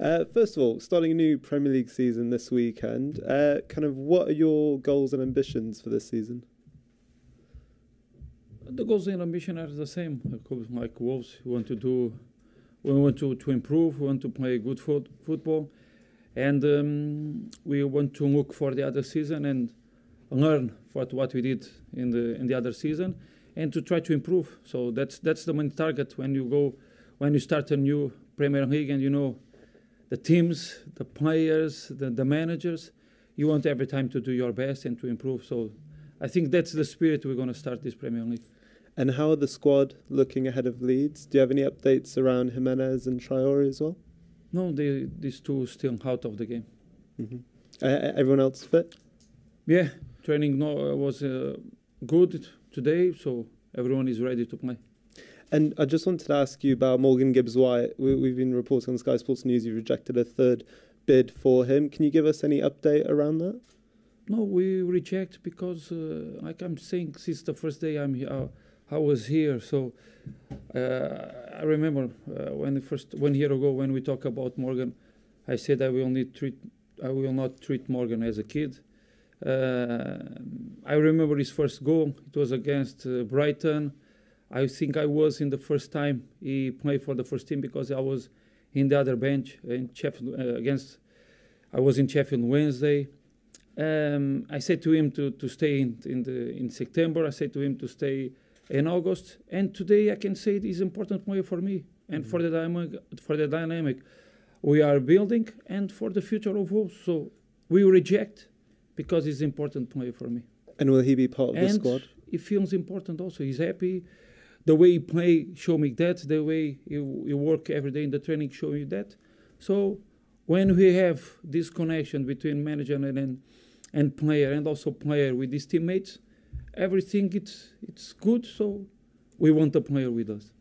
Uh, first of all, starting a new Premier League season this weekend, uh, kind of what are your goals and ambitions for this season? The goals and ambition are the same. Like Wolves, we want to do, we want to, to improve, we want to play good foot, football, and um, we want to look for the other season and learn what what we did in the in the other season, and to try to improve. So that's that's the main target when you go when you start a new Premier League and you know the teams, the players, the, the managers. You want every time to do your best and to improve. So I think that's the spirit we're going to start this Premier League. And how are the squad looking ahead of Leeds? Do you have any updates around Jimenez and Traore as well? No, they, these two still out of the game. Mm-hmm. Uh, everyone else fit? Yeah, training no, was uh, good today, so everyone is ready to play. And I just wanted to ask you about Morgan Gibbs White. We, have been reporting on Sky Sports News you rejected a third bid for him. Can you give us any update around that? No, we reject because, uh, like I'm saying, since the first day I'm here, I was here. So uh, I remember uh, when the first one year ago when we talked about Morgan, I said I will need treat I will not treat Morgan as a kid. Uh, I remember his first goal. It was against uh, Brighton. I think I was in the first time he played for the first team because I was in the other bench in Sheffield uh, against. I was in Sheffield Wednesday. Um, I said to him to, to stay in, in the in September. I said to him to stay in August. And today I can say it is important player for me and mm-hmm. for the dynamic for the dynamic we are building and for the future of Wolves. So we reject because he's important player for me. And will he be part of and the squad? He feels important also. He's happy the way he play show me that. The way he, he work every day in the training show me that. So when we have this connection between manager and and, player and also player with his teammates everything it's it's good. So we want the player with us.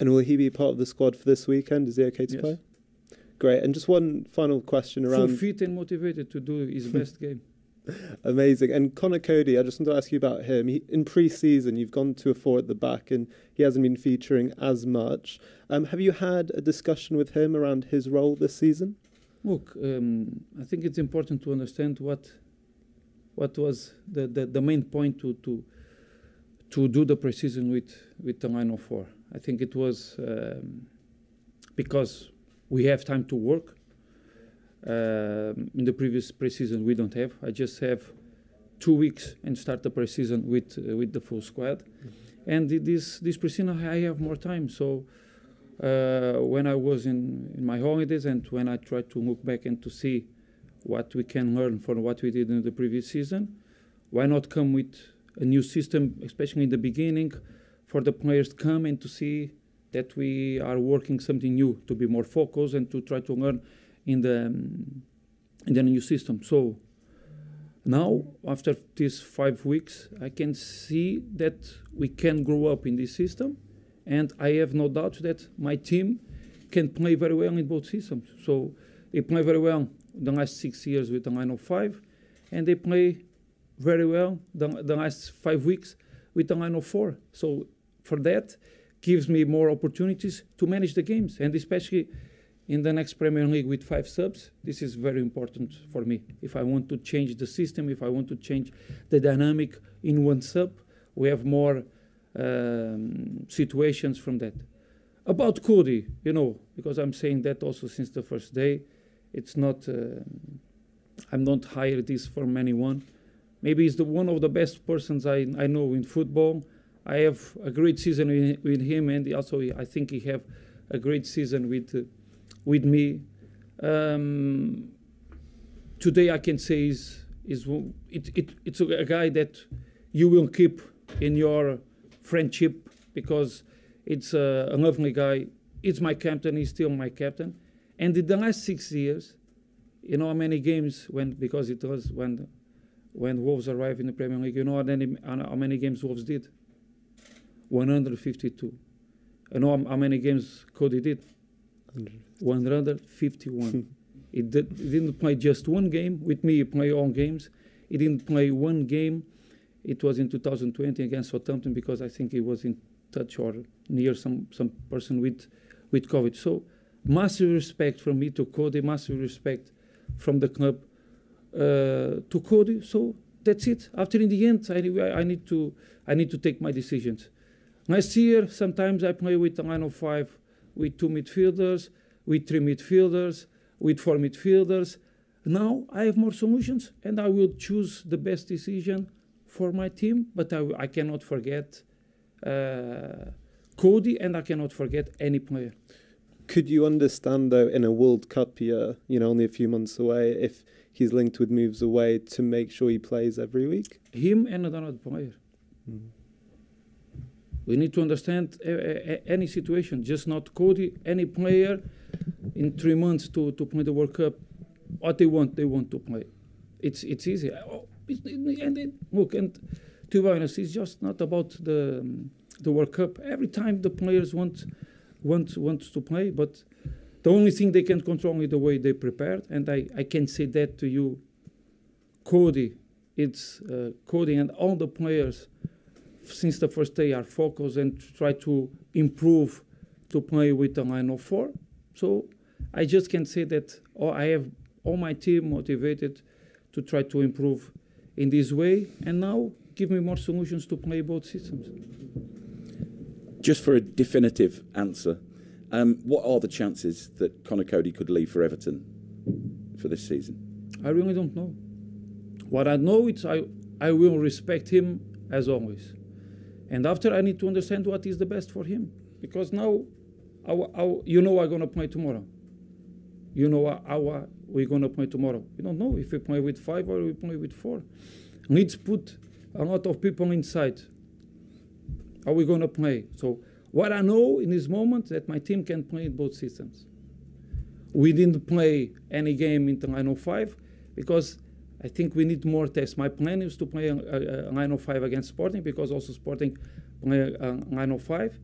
And will he be part of the squad for this weekend? Is he okay to yes. play? Great. And just one final question around Full fit and motivated to do his best game Amazing. And Conor Coady, I just want to ask you about him. He, in pre-season, you've gone to a four at the back, and he hasn't been featuring as much. Um, have you had a discussion with him around his role this season? Look, um, I think it's important to understand what what was the, the, the main point to, to to do the pre-season with with the line of four. I think it was um, because we have time to work in the previous preseason, we don't have. I just have two weeks and start the preseason with uh, with the full squad. Mm-hmm. And this this preseason, I have more time. So uh, when I was in, in my holidays and when I try to look back and to see what we can learn from what we did in the previous season, why not come with a new system, especially in the beginning, for the players to come and to see that we are working something new to be more focused and to try to learn in the um, in the new system. So now, after these five weeks, I can see that we can grow up in this system, and I have no doubt that my team can play very well in both systems. So they play very well the last six years with the line of oh five, and they play very well the, the last five weeks with the line of oh four. So for that, gives me more opportunities to manage the games, and especially in the next Premier League with five subs, this is very important for me. If I want to change the system, if I want to change the dynamic in one sub, we have more um, situations from that. About Coady, you know, because I'm saying that also since the first day, it's not. Uh, I'm not hired this from anyone. Maybe he's the one of the best persons I, I know in football. I have a great season with, with him, and also I think he have a great season with. Uh, with me. Um, today, I can say is is it, it, it's a guy that you will keep in your friendship because it's a, a lovely guy. It's my captain. He's still my captain. And in the last six years, you know how many games when because it was when when Wolves arrived in the Premier League. You know how many, how many games Wolves did? 152. You know how many games Coady did? 151. he, did, it didn't play just one game. With me, he played all games. He didn't play one game. It was in 2020 against Southampton because I think he was in touch or near some, some person with, with COVID. So massive respect from me to Coady, massive respect from the club uh, to Coady. So that's it. After in the end, I, I need to I need to take my decisions. Last year, sometimes I play with a line of five, with two midfielders, with three midfielders, with four midfielders. Now I have more solutions, and I will choose the best decision for my team. But I, I cannot forget uh, Coady, and I cannot forget any player. Could you understand though, in a World Cup year, you know, only a few months away, if he's linked with moves away to make sure he plays every week? Him and another player. Mm. We need to understand any situation, just not Coady, any player in three months to, to play the World Cup. What they want, they want to play. It's it's easy. Oh, it's, and it, look, and to be honest, it's just not about the the World Cup. Every time the players want want want to play, but the only thing they can control is the way they prepared. And I, I can say that to you, Coady. It's uh, Coady and all the players since the first day are focused and try to improve to play with the line of four. So I just can say that oh, I have all my team motivated to try to improve in this way, and now give me more solutions to play both systems. Just for a definitive answer, um, what are the chances that Conor Coady could leave for Everton for this season? I really don't know. What I know is I, I will respect him as always. And after, I need to understand what is the best for him. Because now, our, our, you know, I'm going to play tomorrow. You know how we're going to play tomorrow. We don't know if we play with five or we play with four. Let's put a lot of people inside. Are we going to play? So, what I know in this moment that my team can play in both systems. We didn't play any game in the five because I think we need more tests. My plan is to play a, a, a line of oh five against Sporting because also Sporting play a, a line of oh five.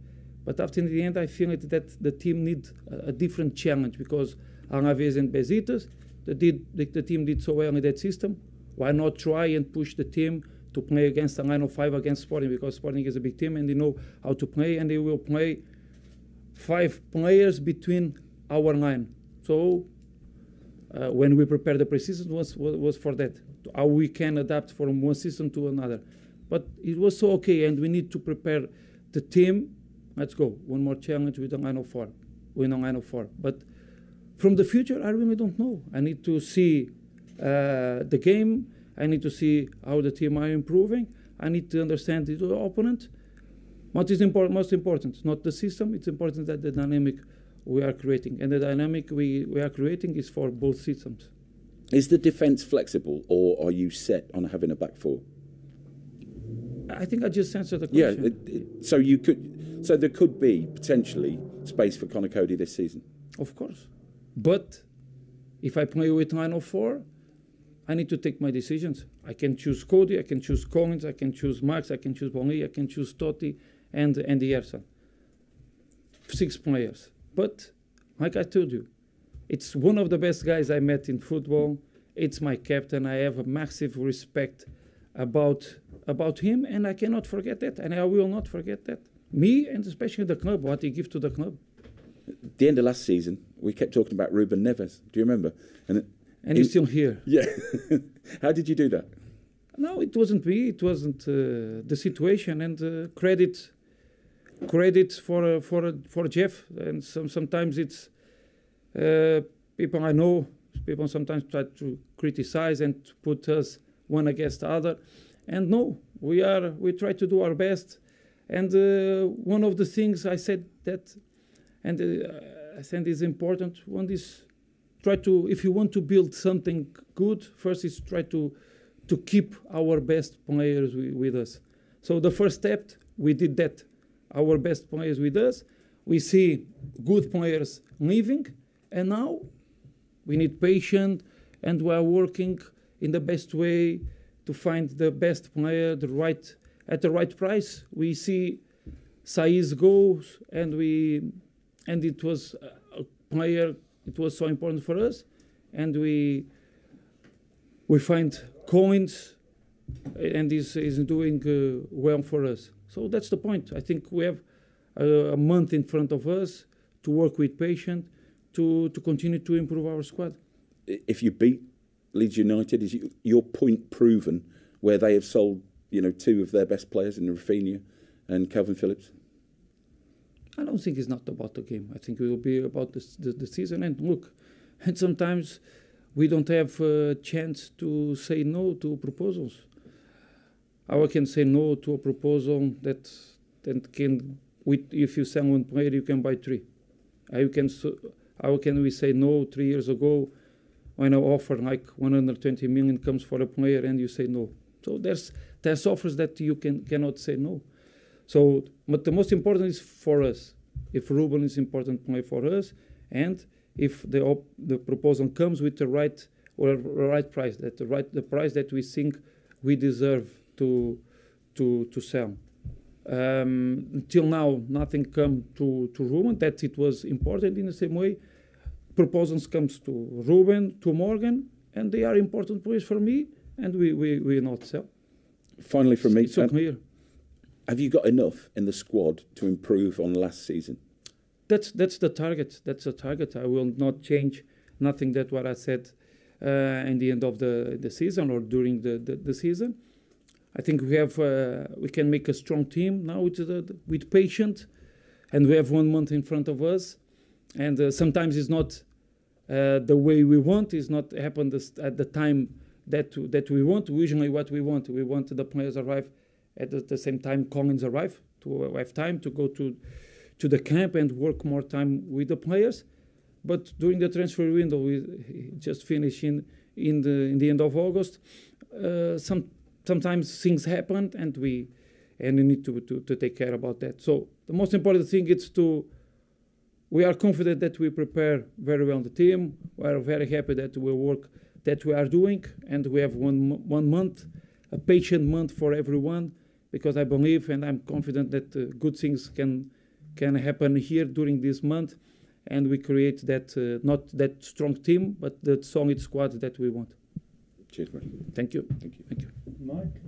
But after in the end, I feel that the team need a, different challenge because Alaves and Besiktas, the, did, the, the, team did so well in that system. Why not try and push the team to play against a line of oh five against Sporting because Sporting is a big team and they know how to play and they will play five players between our line. So uh, when we prepare the preseason was, was, was for that, how we can adapt from one system to another. But it was so okay, and we need to prepare the team. Let's go. One more challenge with a line of four. Win a line of four. But from the future, I really don't know. I need to see uh, the game. I need to see how the team are improving. I need to understand the opponent. What is important, most important, not the system. It's important that the dynamic we are creating. And the dynamic we, we are creating is for both systems. Is the defence flexible or are you set on having a back four? I think I just answered the question. Yeah, it, it, so you could, so there could be potentially space for Conor Coady this season. Of course, but if I play with line of four, I need to take my decisions. I can choose Coady, I can choose Collins, I can choose Max, I can choose Boly, I can choose Toti, and Andy Erson. Six players. But like I told you, it's one of the best guys I met in football. It's my captain. I have a massive respect about about him, and I cannot forget that, and I will not forget that. Me and especially the club, what he gives to the club. At the end of last season, we kept talking about Ruben Neves. Do you remember? And and he's still here. Yeah. How did you do that? No, it wasn't me. It wasn't uh, the situation. And uh, credit credit for uh, for for Jeff, and some, sometimes it's uh, people I know. People sometimes try to criticize and put us one against the other, and no, we are we try to do our best. And uh, one of the things I said that, and uh, I think is important. One is try to if you want to build something good, first is try to to keep our best players with us. So the first step we did that our best players with us. We see good players leaving, and now we need patience, and we are working in the best way to find the best player, the right at the right price. We see Saiss goes, and we and it was a player. It was so important for us, and we we find Collins, and is is doing uh, well for us. So that's the point. I think we have a, a month in front of us to work with patient, to to continue to improve our squad. If you beat Leeds United, is your point proven where they have sold, you know, two of their best players in Raphinha and Calvin Phillips? I don't think it's not about the game. I think it will be about the, the, the season. And look, and sometimes we don't have a chance to say no to proposals. How I can say no to a proposal that that can, with if you sell one player, you can buy three. How can how can we say no three years ago when an offer like 120 million comes for a player and you say no? So there's there's offers that you can cannot say no. So, but the most important is for us. If Ruben is important player for us, and if the op- the proposal comes with the right or right price, that the right the price that we think we deserve to to to sell. Um, until now, nothing come to to Ruben. That it was important in the same way. Proposals comes to Ruben, to Morgan, and they are important players for me, and we we we not sell. Finally, from me, so clear. Have you got enough in the squad to improve on last season? That's that's the target. That's the target. I will not change nothing that what I said uh, in the end of the, the season or during the, the, the season. I think we have uh, we can make a strong team now with the, with patient, and we have one month in front of us, and uh, sometimes it's not uh, the way we want. It's not happened at the time that that we want. Usually, what we want, we want the players arrive at the, the same time Collins arrive to have time to go to to the camp and work more time with the players. But during the transfer window, we just finishing in the in the end of August. Uh, some sometimes things happen, and we and we need to, to, to take care about that. So the most important thing is to we are confident that we prepare very well the team. We are very happy that we work that we are doing, and we have one one month, a patient month for everyone because I believe and I'm confident that uh, good things can can happen here during this month, and we create that uh, not that strong team, but that solid squad that we want. Cheers, man. Thank you. Thank you. Thank you. Mike.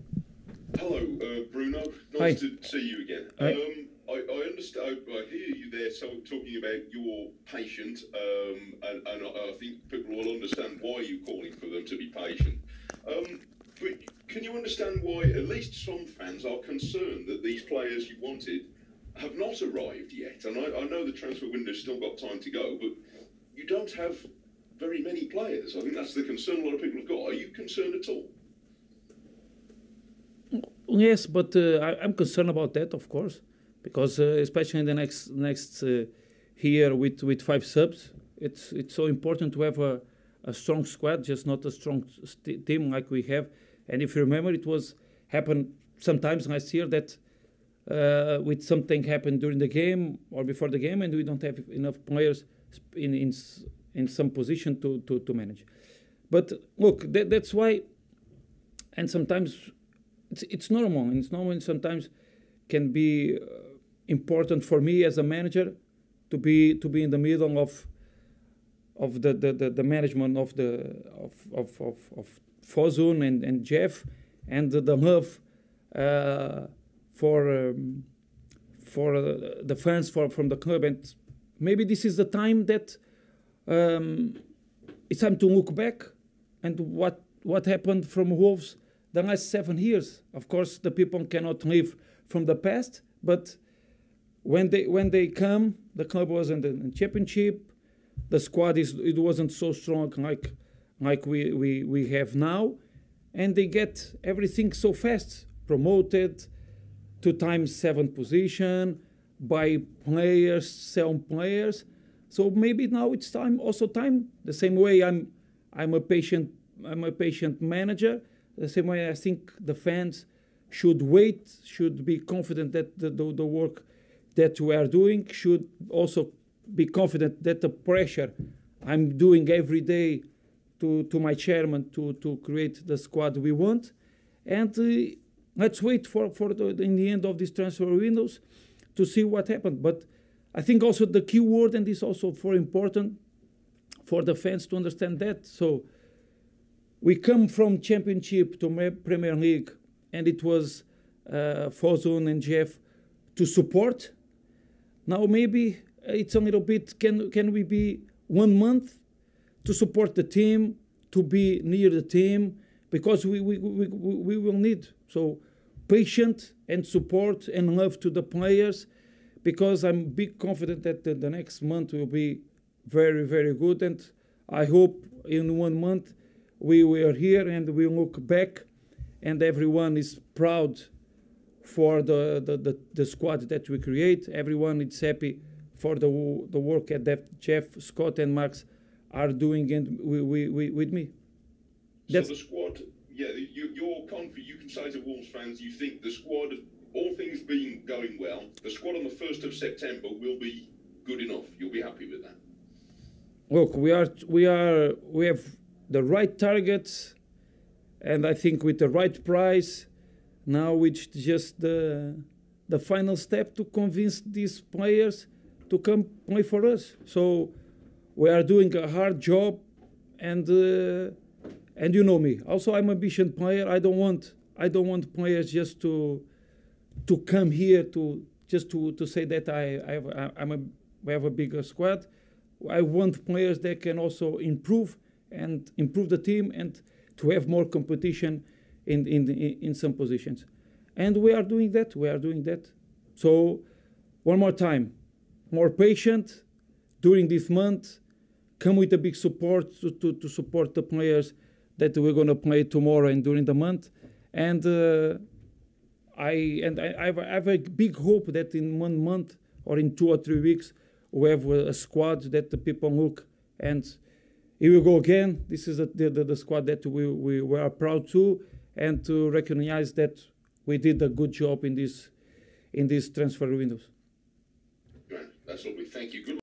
Hello, uh, Bruno. Nice Hi. to see you again. Hi. Um, I, I understand. I hear you there so, talking about your patient, um, and, and I, I think people will understand why you're calling for them to be patient. Um, but can you understand why at least some fans are concerned that these players you wanted have not arrived yet? And I, I know the transfer window's still got time to go, but you don't have very many players. I think that's the concern a lot of people have got. Are you concerned at all? Yes, but uh, I, I'm concerned about that, of course, because uh, especially in the next next uh, year with, with five subs, it's it's so important to have a, a strong squad, just not a strong st- team like we have. And if you remember, it was happened sometimes last year that uh, with something happened during the game or before the game, and we don't have enough players in in in some position to to, to manage. But look, that, that's why, and sometimes it's it's normal, and it's normal. And sometimes can be uh, important for me as a manager to be to be in the middle of of the the, the, the management of the of of of, of Fosun and, and Jeff and the, love uh, for um, for uh, the fans for from the club and maybe this is the time that um, it's time to look back and what what happened from Wolves the last seven years. Of course, the people cannot live from the past, but when they when they come, the club was in the in championship. The squad is it wasn't so strong like like we, we, we have now, and they get everything so fast. Promoted, two times seven position, buy players, sell players. So maybe now it's time also time. The same way I'm I'm a patient I'm a patient manager. The same way I think the fans should wait, should be confident that the, the, the work that we are doing should also be confident that the pressure I'm doing every day to, to my chairman to, to create the squad we want. And uh, let's wait for, for the, in the end of this transfer windows to see what happened. But I think also the key word, and this also for important for the fans to understand that. So we come from championship to Premier League, and it was uh, Fosun and Jeff to support. Now maybe it's a little bit. Can can we be one month to support the team, to be near the team, because we, we, we, we will need so patient and support and love to the players because I'm big confident that the, the next month will be very, very good. And I hope in one month we, are here and we look back and everyone is proud for the, the, the, the squad that we create. Everyone is happy for the, the work that Jeff, Scott, and Max are doing and we, we, we, with me. That's so the squad, yeah, you, you're confident, you can say to Wolves fans, you think the squad, all things being going well, the squad on the 1st of September will be good enough. You'll be happy with that. Look, we are, we are, we have the right targets, and I think with the right price, now it's just the the final step to convince these players to come play for us. So we are doing a hard job, and uh, and you know me. Also, I'm a ambitious player. I don't want I don't want players just to to come here to just to, to say that I, I have, I'm a, we have a bigger squad. I want players that can also improve and improve the team and to have more competition in, in, in some positions. And we are doing that. We are doing that. So, one more time, more patient during this month. Come with a big support to, to, to support the players that we're going to play tomorrow and during the month. And uh, I and I, I, have a big hope that in one month or in two or three weeks we have a squad that the people look and here we go again. This is the, the, the squad that we, we were proud to and to recognize that we did a good job in this in these transfer windows. That's lovely. Thank you. Good